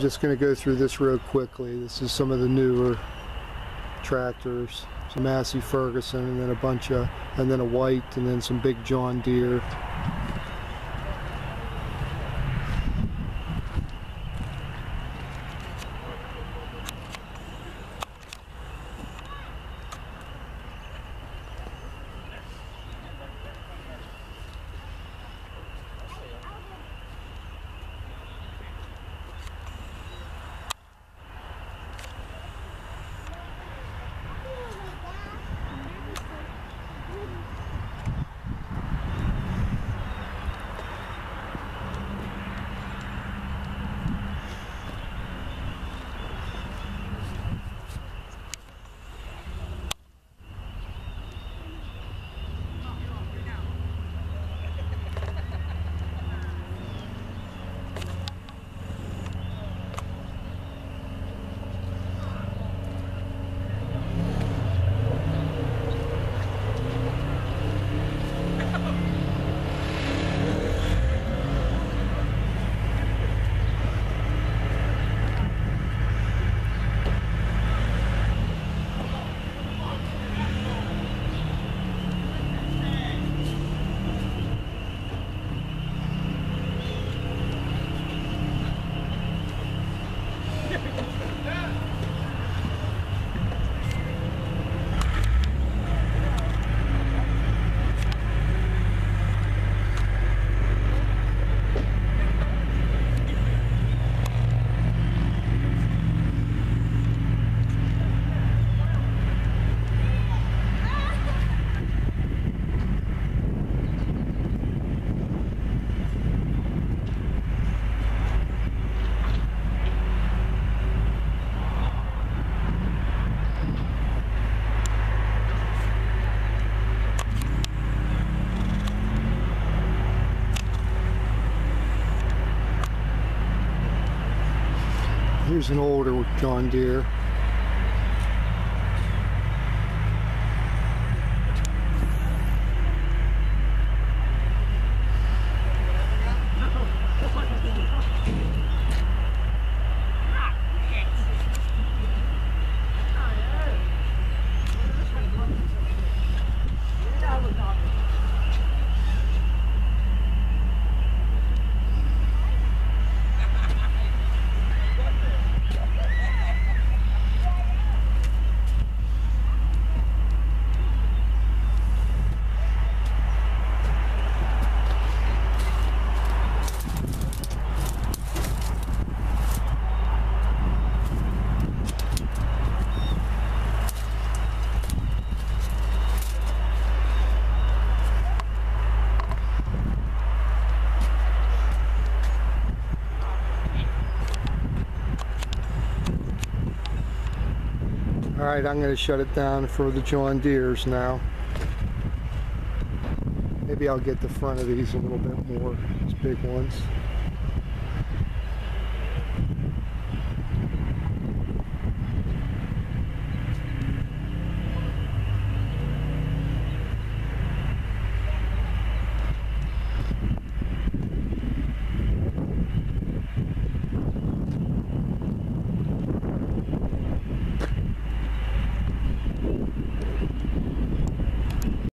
just going to go through this real quickly. This is some of the newer tractors. Some Massey Ferguson and then a bunch of, and then a white and then some big John Deere. Here's an older John Deere. Alright, I'm going to shut it down for the John Deeres now. Maybe I'll get the front of these a little bit more, these big ones.